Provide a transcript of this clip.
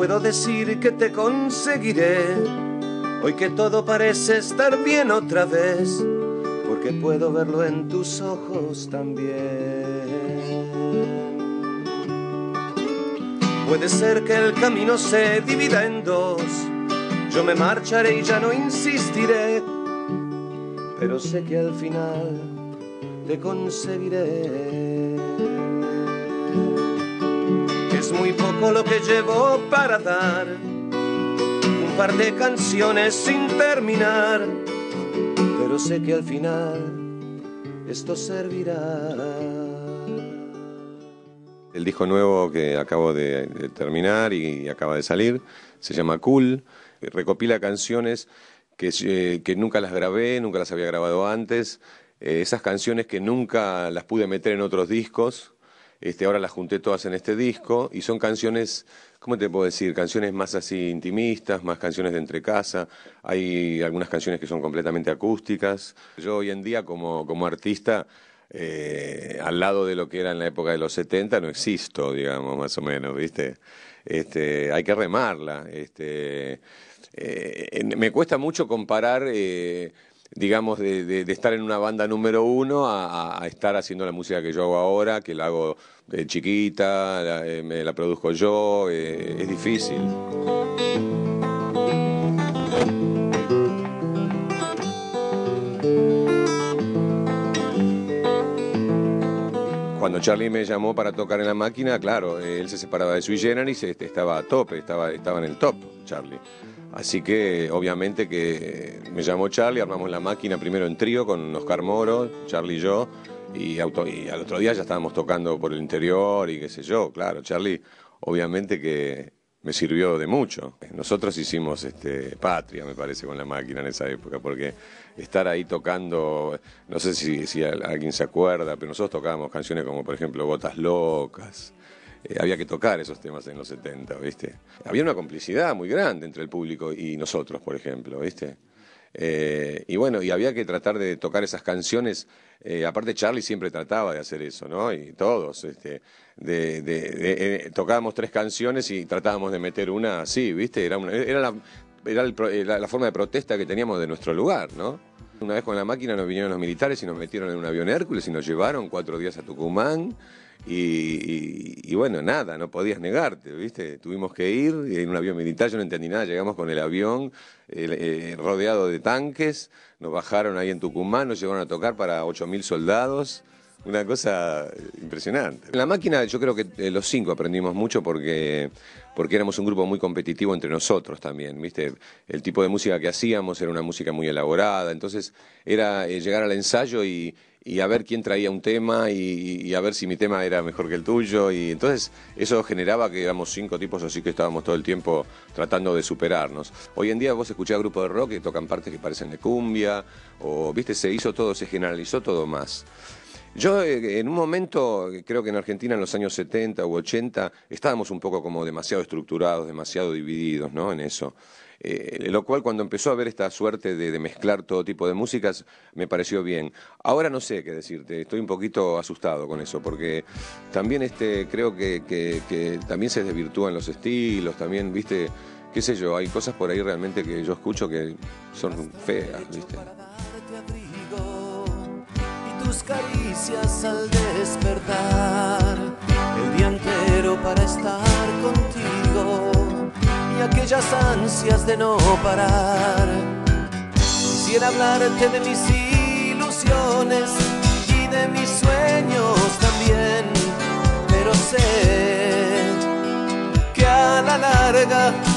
puedo decir que te conseguiré. Hoy que todo parece estar bien otra vez, porque puedo verlo en tus ojos también. Puede ser que el camino se divida en dos. Yo me marcharé y ya no insistiré, pero sé que al final te conseguiré. Muy poco lo que llevo para dar, un par de canciones sin terminar, pero sé que al final esto servirá. El disco nuevo que acabo de, terminar y acaba de salir se llama Cool. Recopila canciones que, eh, que nunca las grabé, nunca las había grabado antes. Eh, esas canciones que nunca las pude meter en otros discos. Este, ahora las junté todas en este disco y son canciones, ¿cómo te puedo decir? Canciones más así intimistas, más canciones de entre casa. Hay algunas canciones que son completamente acústicas. Yo hoy en día como, como artista eh, al lado de lo que era en la época de los 70 no existo, digamos, más o menos, ¿viste? Este, hay que remarla. Este, eh, me cuesta mucho comparar, eh, digamos, de, estar en una banda número uno a, estar haciendo la música que yo hago ahora, que la hago de chiquita, la, me la produzco yo, es difícil. Cuando Charlie me llamó para tocar en la máquina, claro, él se separaba de Sui Generis, este, estaba a tope, estaba, estaba en el top, Charlie. Así que obviamente que me llamó Charlie, armamos la máquina primero en trío con Oscar Moro, Charlie y yo, y, y al otro día ya estábamos tocando por el interior y qué sé yo, claro, Charlie obviamente que me sirvió de mucho. Nosotros hicimos este, patria, me parece, con la máquina en esa época, porque estar ahí tocando, no sé si, si alguien se acuerda, pero nosotros tocábamos canciones como, por ejemplo, Botas Locas. Eh, había que tocar esos temas en los 70, ¿viste? Había una complicidad muy grande entre el público y nosotros, por ejemplo, ¿viste? Eh, y bueno, y había que tratar de tocar esas canciones. Eh, aparte, Charlie siempre trataba de hacer eso, ¿no? Y todos, este, de, eh, tocábamos tres canciones y tratábamos de meter una así, ¿viste? Era, la, era la, forma de protesta que teníamos de nuestro lugar, ¿no? Una vez con la máquina nos vinieron los militares y nos metieron en un avión Hércules y nos llevaron cuatro días a Tucumán. Y, bueno, nada, no podías negarte, ¿viste? Tuvimos que ir en un avión militar, yo no entendí nada, llegamos con el avión eh, rodeado de tanques, nos bajaron ahí en Tucumán, nos llevaron a tocar para 8.000 soldados, una cosa impresionante. En la máquina yo creo que eh, los cinco aprendimos mucho porque, porque éramos un grupo muy competitivo entre nosotros también, ¿viste? El tipo de música que hacíamos era una música muy elaborada, entonces era eh, llegar al ensayo y, y a ver quién traía un tema y, a ver si mi tema era mejor que el tuyo. Y entonces eso generaba que éramos cinco tipos así que estábamos todo el tiempo tratando de superarnos. Hoy en día vos escuchás grupos de rock que tocan partes que parecen de cumbia, o viste, se hizo todo, se generalizó todo más. Yo eh, en un momento, creo que en Argentina en los años 70 u 80, estábamos un poco como demasiado estructurados, demasiado divididos, ¿no? En eso. Eh, lo cual cuando empezó a haber esta suerte de, mezclar todo tipo de músicas me pareció bien. Ahora no sé qué decirte, estoy un poquito asustado con eso, porque también este, creo que, que, también se desvirtúan los estilos, también, viste, qué sé yo, hay cosas por ahí realmente que yo escucho que son feas, viste. Tus caricias al despertar, el día entero para estar contigo aquellas ansias de no parar. Quisiera hablarte de mis ilusiones y de mis sueños también, pero sé que a la larga